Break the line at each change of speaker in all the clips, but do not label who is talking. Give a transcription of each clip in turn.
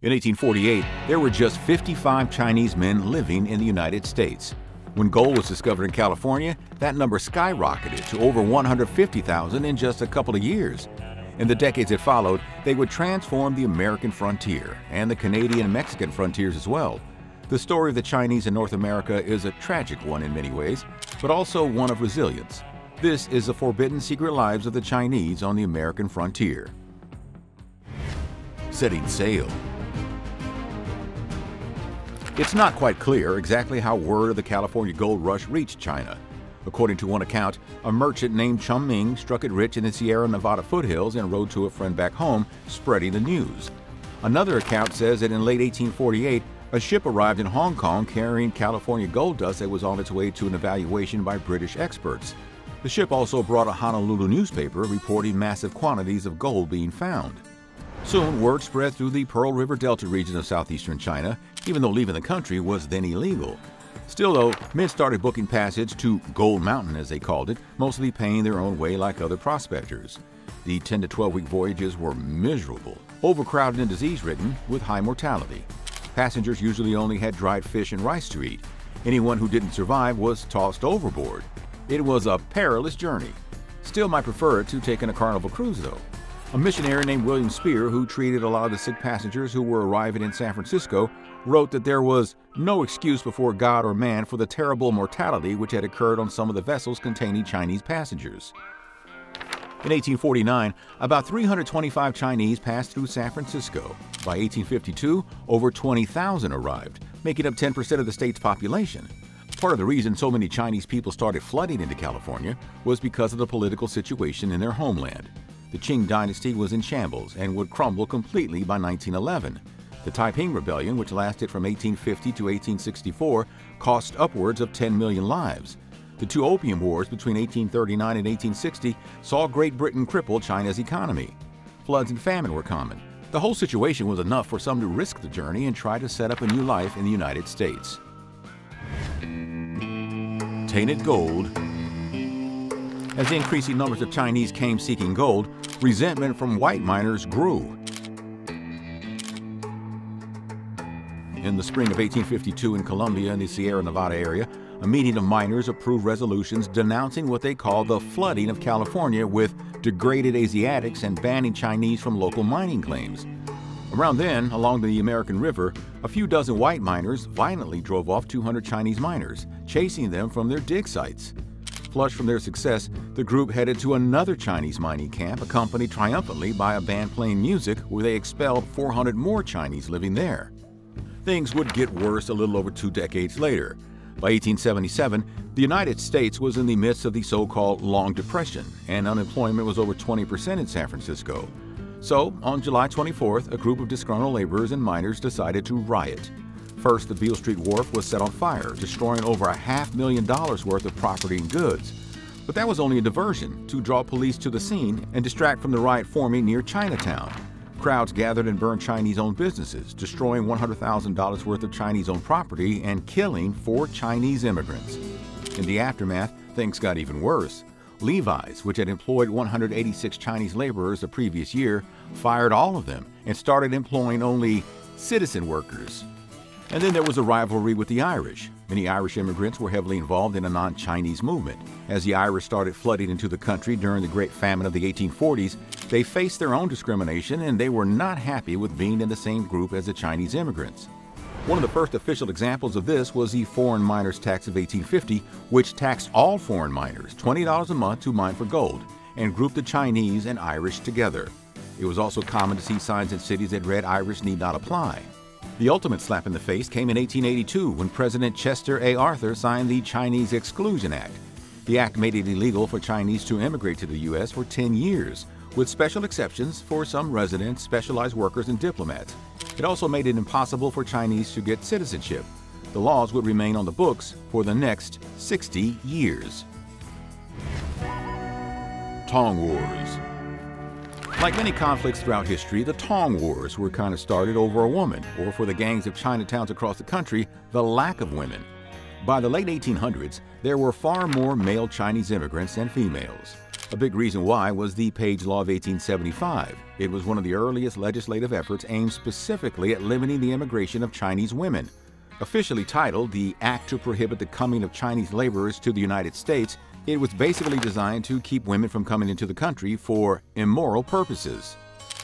In 1848, there were just 55 Chinese men living in the United States. When gold was discovered in California, that number skyrocketed to over 150,000 in just a couple of years. In the decades that followed, they would transform the American frontier and the Canadian and Mexican frontiers as well. The story of the Chinese in North America is a tragic one in many ways, but also one of resilience. This is the forbidden secret lives of the Chinese on the American frontier. Setting sail. It's not quite clear exactly how word of the California gold rush reached China. According to one account, a merchant named Chum Ming struck it rich in the Sierra Nevada foothills and rode to a friend back home, spreading the news. Another account says that in late 1848, a ship arrived in Hong Kong carrying California gold dust that was on its way to an evaluation by British experts. The ship also brought a Honolulu newspaper reporting massive quantities of gold being found. Soon, word spread through the Pearl River Delta region of southeastern China, even though leaving the country was then illegal. Still, though, men started booking passage to Gold Mountain, as they called it, mostly paying their own way like other prospectors. The 10 to 12 week voyages were miserable, overcrowded and disease ridden, with high mortality. Passengers usually only had dried fish and rice to eat. Anyone who didn't survive was tossed overboard. It was a perilous journey. Still might prefer it to taking a carnival cruise, though. A missionary named William Speer, who treated a lot of the sick passengers who were arriving in San Francisco, wrote that there was no excuse before God or man for the terrible mortality which had occurred on some of the vessels containing Chinese passengers. In 1849, about 325 Chinese passed through San Francisco. By 1852, over 20,000 arrived, making up 10% of the state's population. Part of the reason so many Chinese people started flooding into California was because of the political situation in their homeland. The Qing dynasty was in shambles and would crumble completely by 1911. The Taiping Rebellion, which lasted from 1850 to 1864, cost upwards of 10 million lives. The two Opium Wars between 1839 and 1860 saw Great Britain cripple China's economy. Floods and famine were common. The whole situation was enough for some to risk the journey and try to set up a new life in the United States tainted gold. As increasing numbers of Chinese came seeking gold, resentment from white miners grew. In the spring of 1852 in Columbia in the Sierra Nevada area, a meeting of miners approved resolutions denouncing what they called the flooding of California with degraded Asiatics and banning Chinese from local mining claims. Around then, along the American River, a few dozen white miners violently drove off 200 Chinese miners, chasing them from their dig sites. Flushed from their success, the group headed to another Chinese mining camp, accompanied triumphantly by a band playing music where they expelled 400 more Chinese living there. Things would get worse a little over two decades later. By 1877, the United States was in the midst of the so called Long Depression, and unemployment was over 20% in San Francisco. So, on July 24th, a group of disgruntled laborers and miners decided to riot. First, the Beale Street Wharf was set on fire, destroying over a half million dollars worth of property and goods. But that was only a diversion to draw police to the scene and distract from the riot forming near Chinatown. Crowds gathered and burned Chinese owned businesses, destroying $100,000 worth of Chinese owned property and killing four Chinese immigrants. In the aftermath, things got even worse. Levi's, which had employed 186 Chinese laborers the previous year, fired all of them and started employing only citizen workers. And then there was a rivalry with the Irish. Many Irish immigrants were heavily involved in a non Chinese movement. As the Irish started flooding into the country during the Great Famine of the 1840s, they faced their own discrimination and they were not happy with being in the same group as the Chinese immigrants. One of the first official examples of this was the Foreign Miners Tax of 1850, which taxed all foreign miners $20 a month to mine for gold and grouped the Chinese and Irish together. It was also common to see signs in cities that read Irish need not apply. The ultimate slap in the face came in 1882 when President Chester A. Arthur signed the Chinese Exclusion Act. The act made it illegal for Chinese to immigrate to the U.S. for 10 years, with special exceptions for some residents, specialized workers, and diplomats. It also made it impossible for Chinese to get citizenship. The laws would remain on the books for the next 60 years. Tong Wars Like many conflicts throughout history, the Tong Wars were kind of started over a woman, or for the gangs of Chinatowns across the country, the lack of women. By the late 1800s, there were far more male Chinese immigrants than females. A big reason why was the Page Law of 1875. It was one of the earliest legislative efforts aimed specifically at limiting the immigration of Chinese women. Officially titled the Act to Prohibit the Coming of Chinese Laborers to the United States, it was basically designed to keep women from coming into the country for immoral purposes.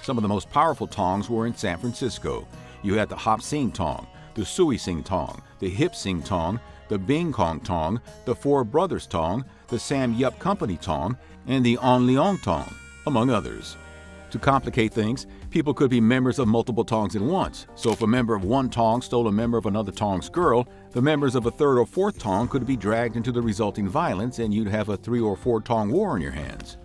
Some of the most powerful tongs were in San Francisco. You had the Hop Sing Tong, the Sui Sing Tong, the Hip Sing Tong, the Bing Kong Tong, the Four Brothers Tong, the Sam Yup Company Tong, and the On Leong Tong, among others. To complicate things, people could be members of multiple tongs at once. So if a member of one tong stole a member of another tong's girl, the members of a third or fourth tong could be dragged into the resulting violence and you'd have a three or four tong war on your hands.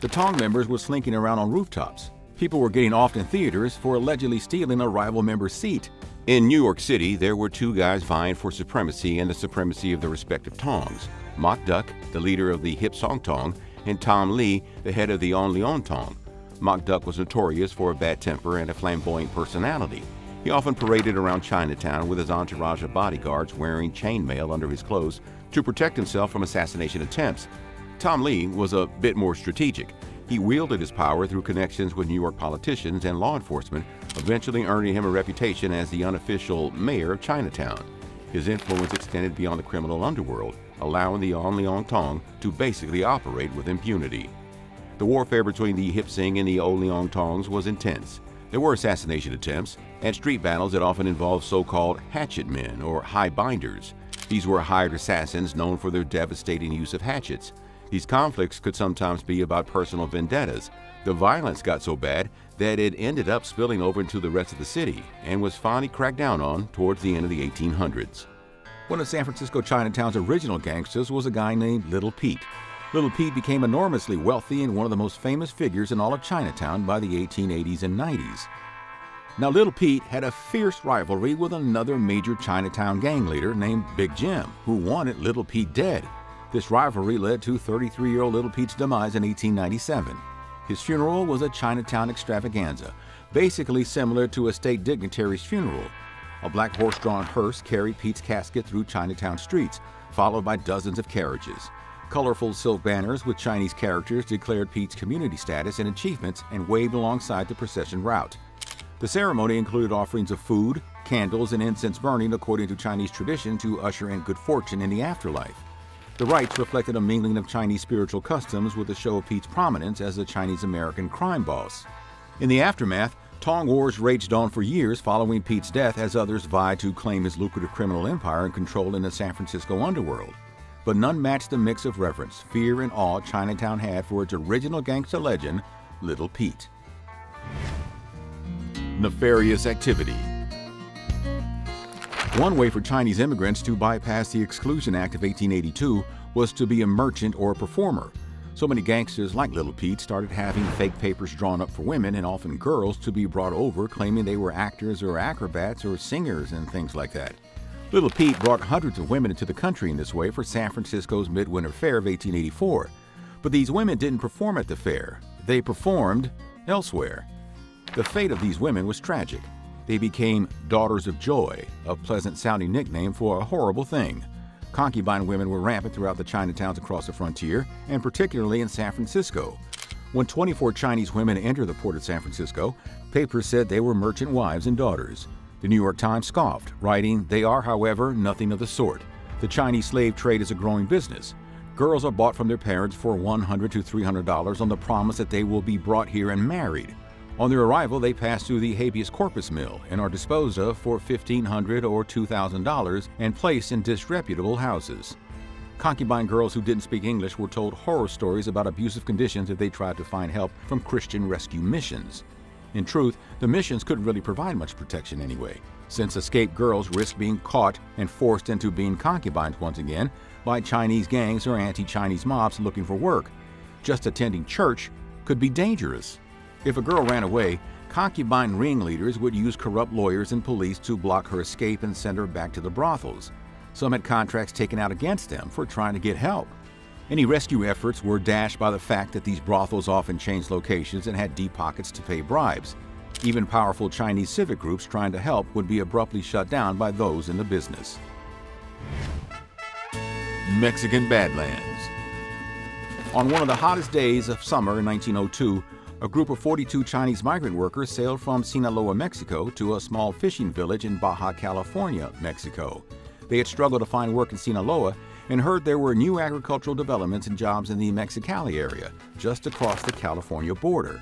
The tong members were slinking around on rooftops. People were getting off in theaters for allegedly stealing a rival member's seat. In New York City, there were two guys vying for supremacy and the supremacy of the respective tongs. Mock Duck, the leader of the Hip Sing Tong, and Tom Lee, the head of the On Leong Tong. Mock Duck was notorious for a bad temper and a flamboyant personality. He often paraded around Chinatown with his entourage of bodyguards wearing chainmail under his clothes to protect himself from assassination attempts. Tom Lee was a bit more strategic. He wielded his power through connections with New York politicians and law enforcement, eventually earning him a reputation as the unofficial mayor of Chinatown. His influence extended beyond the criminal underworld, allowing the On Leong Tong to basically operate with impunity. The warfare between the Hip Sing and the On Leong Tongs was intense. There were assassination attempts and street battles that often involved so-called hatchet men or high binders. These were hired assassins known for their devastating use of hatchets. These conflicts could sometimes be about personal vendettas. The violence got so bad that it ended up spilling over into the rest of the city and was finally cracked down on towards the end of the 1800s. One of San Francisco Chinatown's original gangsters was a guy named Little Pete. Little Pete became enormously wealthy and one of the most famous figures in all of Chinatown by the 1880s and 90s. Now, Little Pete had a fierce rivalry with another major Chinatown gang leader named Big Jim, who wanted Little Pete dead. This rivalry led to 33 year old Little Pete's demise in 1897. His funeral was a Chinatown extravaganza, basically similar to a state dignitary's funeral, a black horse-drawn hearse carried Pete's casket through Chinatown streets, followed by dozens of carriages. Colorful silk banners with Chinese characters declared Pete's community status and achievements and waved alongside the procession route. The ceremony included offerings of food, candles, and incense burning according to Chinese tradition to usher in good fortune in the afterlife. The rites reflected a mingling of Chinese spiritual customs with a show of Pete's prominence as a Chinese American crime boss. In the aftermath, Tong wars raged on for years following Pete's death as others vied to claim his lucrative criminal empire and control in the San Francisco underworld. But none matched the mix of reverence, fear, and awe Chinatown had for its original gangster legend, Little Pete. Nefarious activity. One way for Chinese immigrants to bypass the Exclusion Act of 1882 was to be a merchant or a performer, so many gangsters like Little Pete started having fake papers drawn up for women and often girls to be brought over claiming they were actors or acrobats or singers and things like that. Little Pete brought hundreds of women into the country in this way for San Francisco's Midwinter Fair of 1884. But these women didn't perform at the fair, they performed elsewhere. The fate of these women was tragic. They became Daughters of Joy, a pleasant sounding nickname for a horrible thing. Concubine women were rampant throughout the Chinatowns across the frontier, and particularly in San Francisco. When 24 Chinese women entered the port of San Francisco, papers said they were merchant wives and daughters. The New York Times scoffed, writing, They are, however, nothing of the sort. The Chinese slave trade is a growing business. Girls are bought from their parents for $100 to $300 on the promise that they will be brought here and married. On their arrival, they pass through the habeas corpus mill and are disposed of for $1,500 or $2,000 and placed in disreputable houses. Concubine girls who didn't speak English were told horror stories about abusive conditions if they tried to find help from Christian rescue missions. In truth, the missions couldn't really provide much protection anyway, since escaped girls risked being caught and forced into being concubines once again by Chinese gangs or anti Chinese mobs looking for work. Just attending church could be dangerous. If a girl ran away, concubine ringleaders would use corrupt lawyers and police to block her escape and send her back to the brothels. Some had contracts taken out against them for trying to get help. Any rescue efforts were dashed by the fact that these brothels often changed locations and had deep pockets to pay bribes. Even powerful Chinese civic groups trying to help would be abruptly shut down by those in the business. Mexican Badlands On one of the hottest days of summer in 1902, a group of 42 Chinese migrant workers sailed from Sinaloa, Mexico to a small fishing village in Baja California, Mexico. They had struggled to find work in Sinaloa and heard there were new agricultural developments and jobs in the Mexicali area, just across the California border.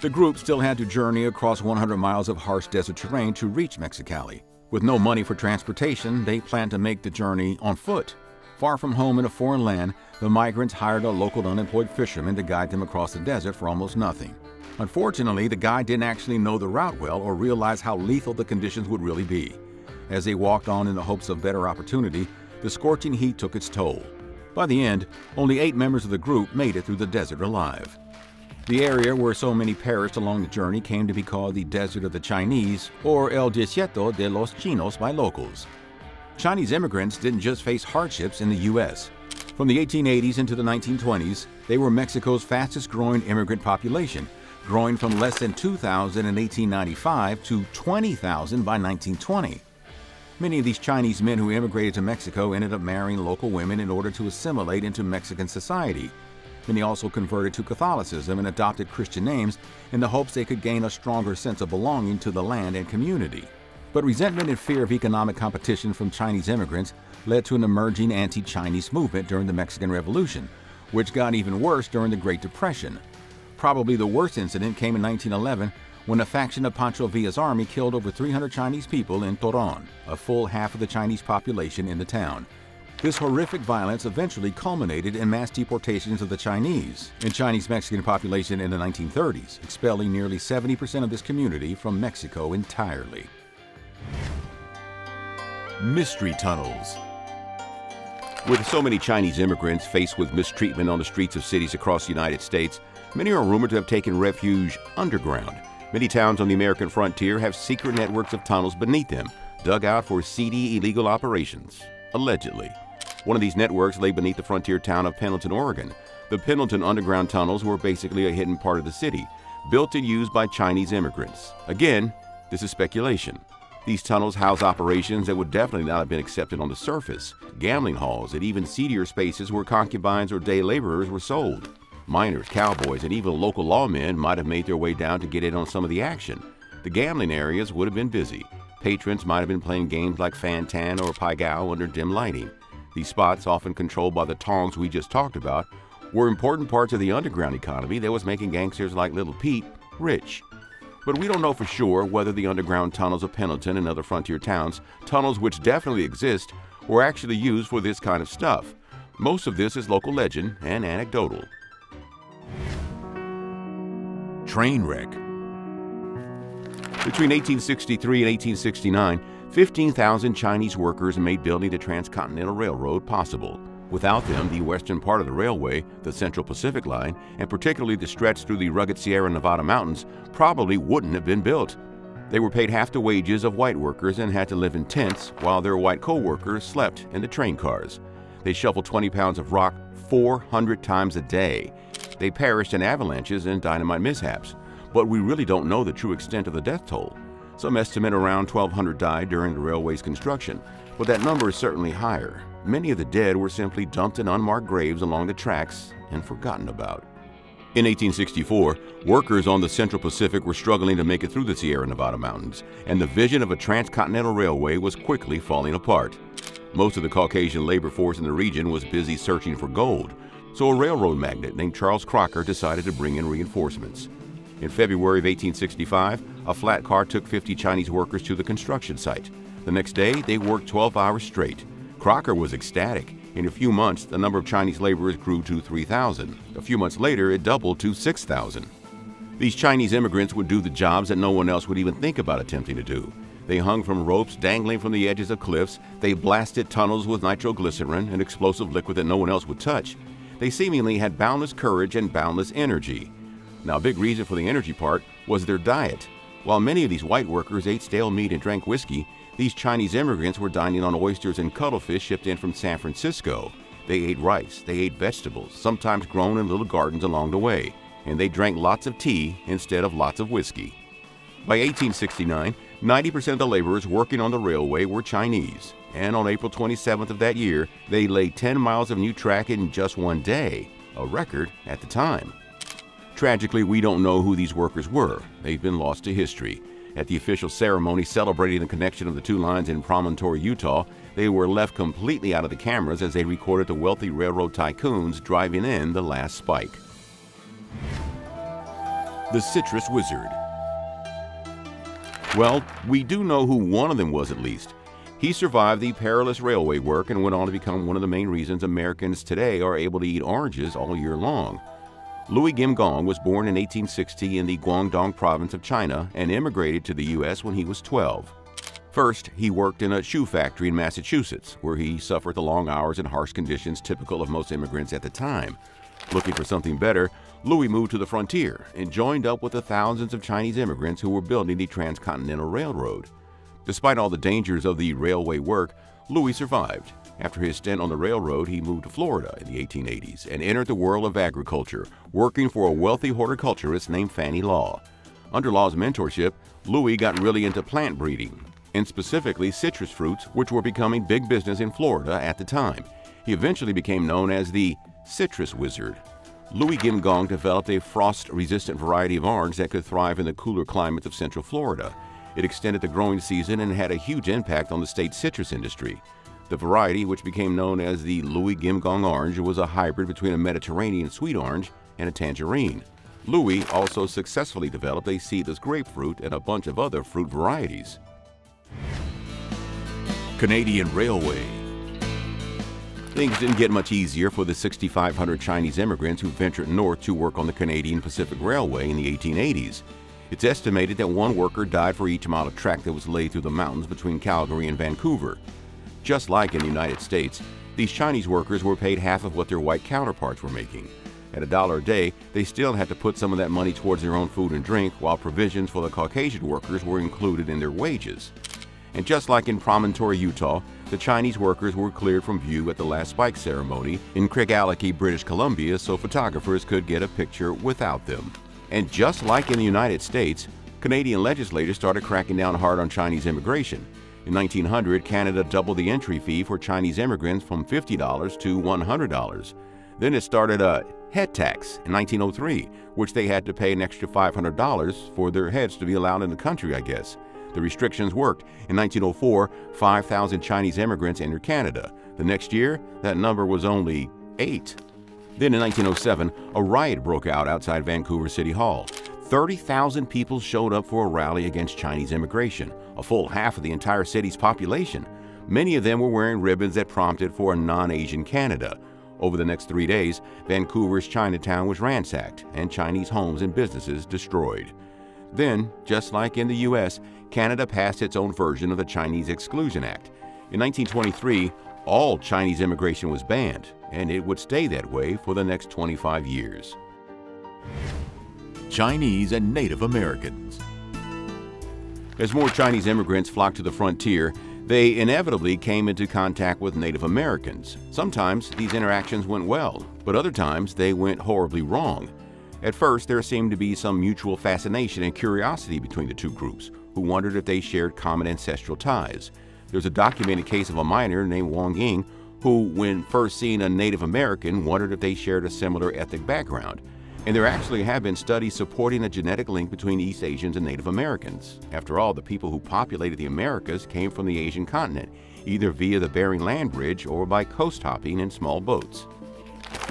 The group still had to journey across 100 miles of harsh desert terrain to reach Mexicali. With no money for transportation, they planned to make the journey on foot. Far from home in a foreign land, the migrants hired a local unemployed fisherman to guide them across the desert for almost nothing. Unfortunately, the guy didn't actually know the route well or realize how lethal the conditions would really be. As they walked on in the hopes of better opportunity, the scorching heat took its toll. By the end, only eight members of the group made it through the desert alive. The area where so many perished along the journey came to be called the Desert of the Chinese, or El Desierto de los Chinos by locals. Chinese immigrants didn't just face hardships in the U.S. From the 1880s into the 1920s, they were Mexico's fastest growing immigrant population, growing from less than 2,000 in 1895 to 20,000 by 1920. Many of these Chinese men who immigrated to Mexico ended up marrying local women in order to assimilate into Mexican society. Many also converted to Catholicism and adopted Christian names in the hopes they could gain a stronger sense of belonging to the land and community. But resentment and fear of economic competition from Chinese immigrants led to an emerging anti Chinese movement during the Mexican Revolution, which got even worse during the Great Depression. Probably the worst incident came in 1911 when a faction of Pancho Villa's army killed over 300 Chinese people in Torreón, a full half of the Chinese population in the town. This horrific violence eventually culminated in mass deportations of the Chinese and Chinese Mexican population in the 1930s, expelling nearly 70% of this community from Mexico entirely. Mystery Tunnels
With so many Chinese immigrants faced with mistreatment on the streets of cities across the United States, many are rumored to have taken refuge underground Many towns on the American frontier have secret networks of tunnels beneath them, dug out for seedy illegal operations, allegedly. One of these networks lay beneath the frontier town of Pendleton, Oregon. The Pendleton underground tunnels were basically a hidden part of the city, built and used by Chinese immigrants. Again, this is speculation. These tunnels house operations that would definitely not have been accepted on the surface, gambling halls, and even seedier spaces where concubines or day laborers were sold. Miners, cowboys, and even local lawmen might have made their way down to get in on some of the action. The gambling areas would have been busy. Patrons might have been playing games like Fantan or Pai Gow under dim lighting. These spots, often controlled by the tongs we just talked about, were important parts of the underground economy that was making gangsters like Little Pete rich. But we don't know for sure whether the underground tunnels of Pendleton and other frontier towns, tunnels which definitely exist, were actually used for this kind of stuff. Most of this is local legend and anecdotal.
Train wreck.
Between 1863 and 1869, 15,000 Chinese workers made building the Transcontinental Railroad possible. Without them, the western part of the railway, the Central Pacific Line, and particularly the stretch through the rugged Sierra Nevada mountains, probably wouldn't have been built. They were paid half the wages of white workers and had to live in tents while their white co workers slept in the train cars. They shoveled 20 pounds of rock 400 times a day they perished in avalanches and dynamite mishaps, but we really don't know the true extent of the death toll. Some estimate around 1,200 died during the railway's construction, but that number is certainly higher. Many of the dead were simply dumped in unmarked graves along the tracks and forgotten about. In 1864, workers on the Central Pacific were struggling to make it through the Sierra Nevada mountains, and the vision of a transcontinental railway was quickly falling apart. Most of the Caucasian labor force in the region was busy searching for gold, so a railroad magnate named Charles Crocker decided to bring in reinforcements. In February of 1865, a flat car took 50 Chinese workers to the construction site. The next day, they worked 12 hours straight. Crocker was ecstatic. In a few months, the number of Chinese laborers grew to 3,000. A few months later, it doubled to 6,000. These Chinese immigrants would do the jobs that no one else would even think about attempting to do. They hung from ropes dangling from the edges of cliffs. They blasted tunnels with nitroglycerin, an explosive liquid that no one else would touch. They seemingly had boundless courage and boundless energy. Now, a big reason for the energy part was their diet. While many of these white workers ate stale meat and drank whiskey, these Chinese immigrants were dining on oysters and cuttlefish shipped in from San Francisco. They ate rice, they ate vegetables, sometimes grown in little gardens along the way, and they drank lots of tea instead of lots of whiskey. By 1869, 90% of the laborers working on the railway were Chinese, and on April 27th of that year, they laid 10 miles of new track in just one day. a record at the time. Tragically, we don't know who these workers were. They've been lost to history. At the official ceremony celebrating the connection of the two lines in Promontory, Utah, they were left completely out of the cameras as they recorded the wealthy railroad tycoons driving in the last spike. The Citrus Wizard. Well, we do know who one of them was at least. He survived the perilous railway work and went on to become one of the main reasons Americans today are able to eat oranges all year long. Louis Gim Gong was born in 1860 in the Guangdong province of China and immigrated to the U.S. when he was 12. First, he worked in a shoe factory in Massachusetts, where he suffered the long hours and harsh conditions typical of most immigrants at the time. Looking for something better, Louis moved to the frontier and joined up with the thousands of Chinese immigrants who were building the Transcontinental Railroad. Despite all the dangers of the railway work, Louis survived. After his stint on the railroad, he moved to Florida in the 1880s and entered the world of agriculture, working for a wealthy horticulturist named Fannie Law. Under Law's mentorship, Louis got really into plant breeding, and specifically citrus fruits, which were becoming big business in Florida at the time. He eventually became known as the Citrus Wizard. Louis Gim Gong developed a frost-resistant variety of orange that could thrive in the cooler climates of Central Florida. It extended the growing season and had a huge impact on the state's citrus industry. The variety, which became known as the Louis Gim Gong orange, was a hybrid between a Mediterranean sweet orange and a tangerine. Louis also successfully developed a seedless grapefruit and a bunch of other fruit varieties. Canadian Railway Things didn't get much easier for the 6,500 Chinese immigrants who ventured north to work on the Canadian Pacific Railway in the 1880s. It's estimated that one worker died for each mile of track that was laid through the mountains between Calgary and Vancouver. Just like in the United States, these Chinese workers were paid half of what their white counterparts were making. At a dollar a day, they still had to put some of that money towards their own food and drink, while provisions for the Caucasian workers were included in their wages. And just like in Promontory, Utah, the Chinese workers were cleared from view at the last spike ceremony in Craigellachie, British Columbia, so photographers could get a picture without them. And just like in the United States, Canadian legislators started cracking down hard on Chinese immigration. In 1900, Canada doubled the entry fee for Chinese immigrants from $50 to $100. Then it started a head tax in 1903, which they had to pay an extra $500 for their heads to be allowed in the country, I guess. The restrictions worked. In 1904, 5,000 Chinese immigrants entered Canada. The next year, that number was only eight. Then in 1907, a riot broke out outside Vancouver City Hall. 30,000 people showed up for a rally against Chinese immigration, a full half of the entire city's population. Many of them were wearing ribbons that prompted for a non-Asian Canada. Over the next three days, Vancouver's Chinatown was ransacked and Chinese homes and businesses destroyed. Then, just like in the U.S., Canada passed its own version of the Chinese Exclusion Act. In 1923, all Chinese immigration was banned, and it would stay that way for the next 25 years. Chinese and Native Americans As more Chinese immigrants flocked to the frontier, they inevitably came into contact with Native Americans. Sometimes these interactions went well, but other times they went horribly wrong. At first, there seemed to be some mutual fascination and curiosity between the two groups, who wondered if they shared common ancestral ties. There's a documented case of a miner named Wang Ying who, when first seeing a Native American, wondered if they shared a similar ethnic background. And there actually have been studies supporting a genetic link between East Asians and Native Americans. After all, the people who populated the Americas came from the Asian continent, either via the Bering Land Bridge or by coast hopping in small boats.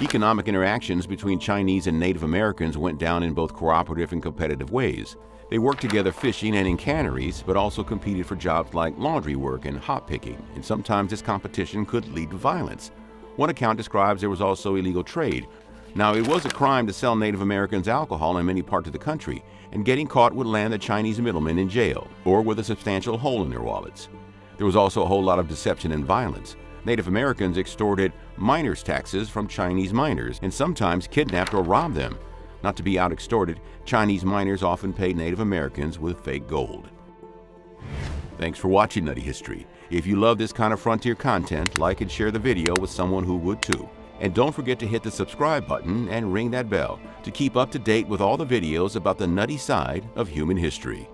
Economic interactions between Chinese and Native Americans went down in both cooperative and competitive ways. They worked together fishing and in canneries, but also competed for jobs like laundry work and hop picking, and sometimes this competition could lead to violence. One account describes there was also illegal trade. Now, it was a crime to sell Native Americans alcohol in many parts of the country, and getting caught would land the Chinese middlemen in jail, or with a substantial hole in their wallets. There was also a whole lot of deception and violence. Native Americans extorted miners' taxes from Chinese miners and sometimes kidnapped or robbed them. Not to be out extorted, Chinese miners often paid Native Americans with fake gold. Thanks for watching Nutty History. If you love this kind of frontier content, like and share the video with someone who would too. And don't forget to hit the subscribe button and ring that bell to keep up to date with all the videos about the nutty side of human history.